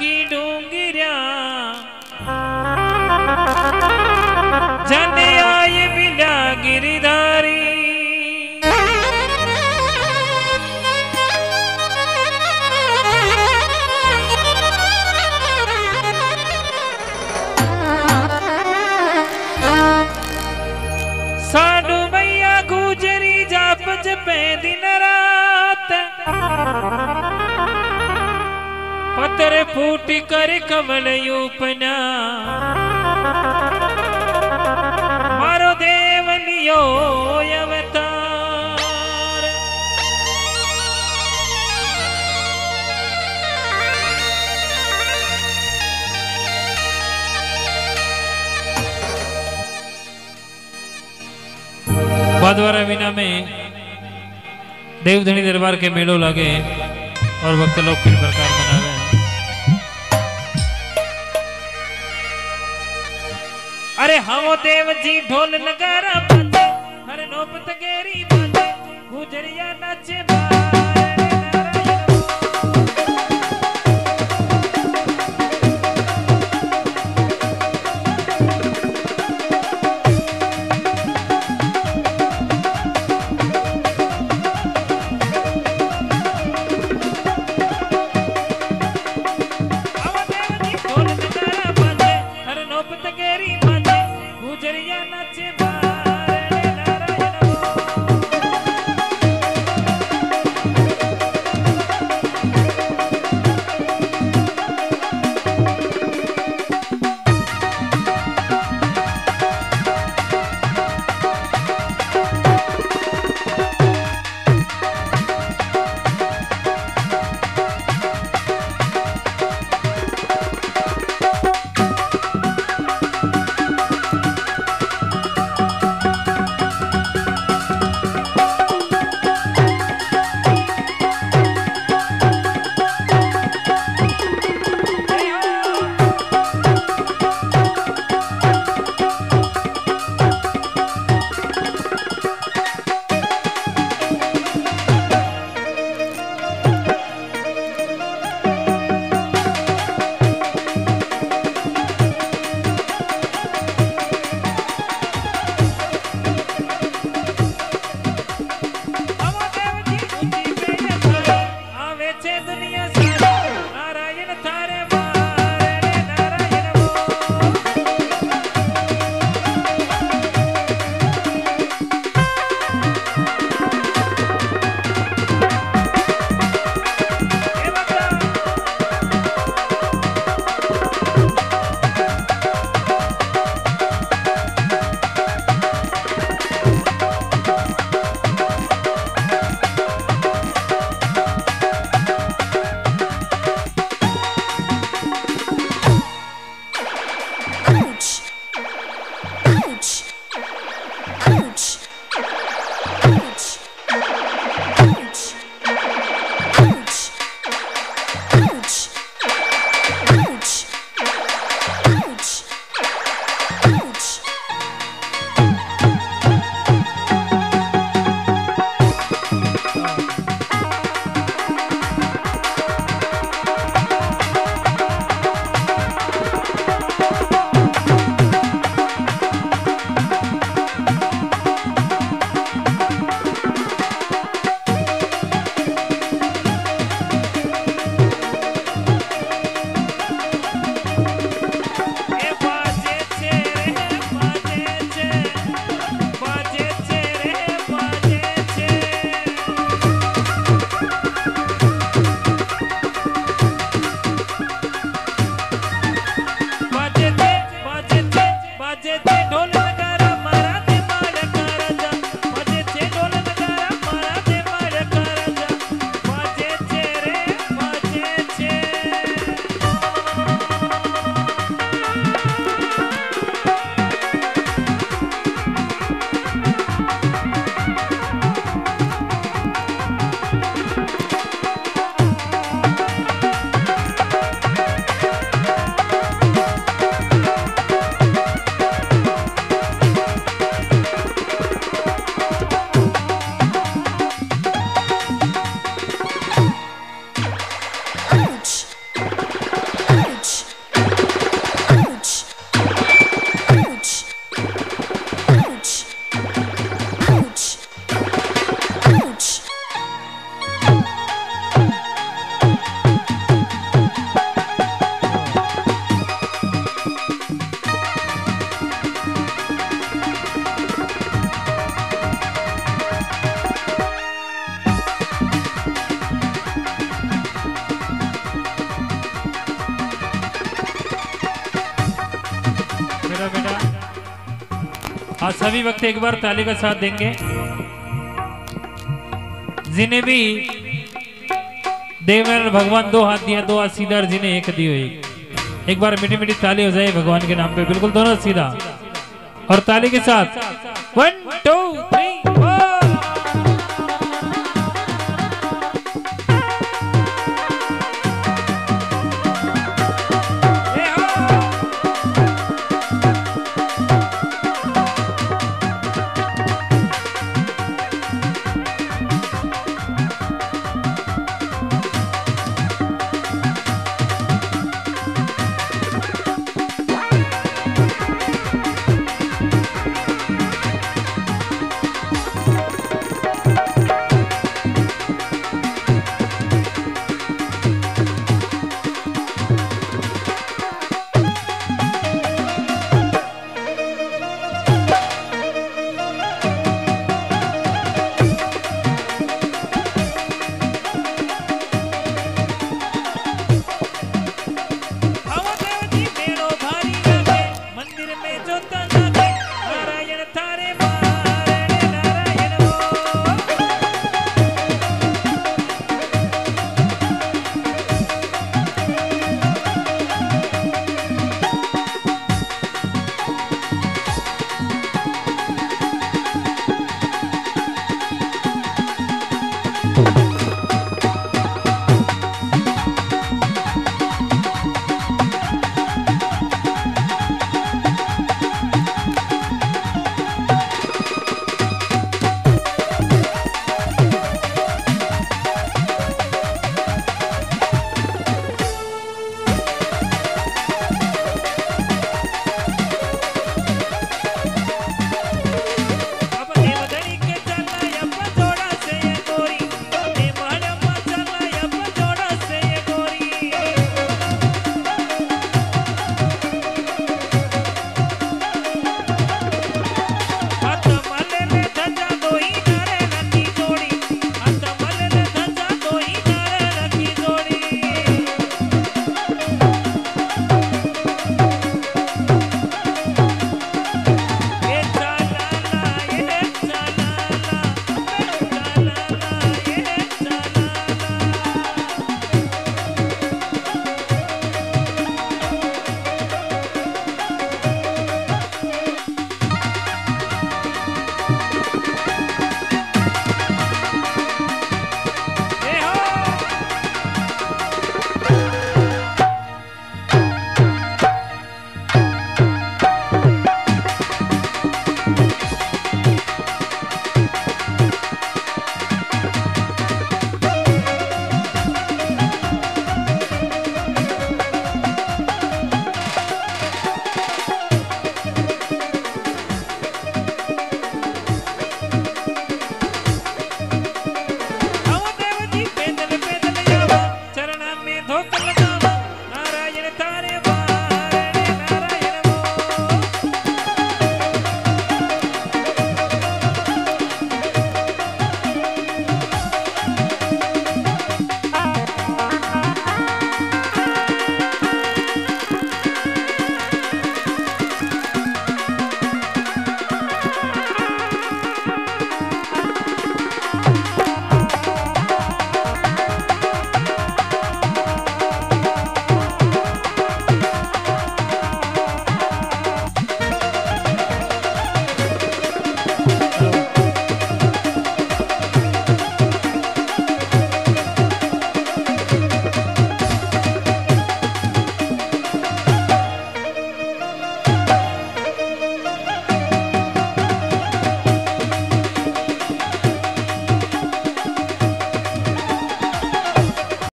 की डूंगिरा पतर फूट कर कमल यूपना। मारो देव लियो अवतार। भादवारा मीना में देवधनी दरबार के मेलो लगे और भक्त लोग किस प्रकार अरे हम देव जी ढोल नगारा बाजे हर नौबत गेरी बाजे गुजरिया नाचे बारे गुजरिया नाचे हाँ सभी वक्त एक बार ताली का साथ देंगे। जिन्हें भी देवनारायण भगवान दो हाथ दिया, दो हाथ सीधा और जिन्हें एक दी हुई। एक बार मीठी मीठी ताली हो जाए भगवान के नाम पे। बिल्कुल दोनों सीधा। और ताली के साथ। One two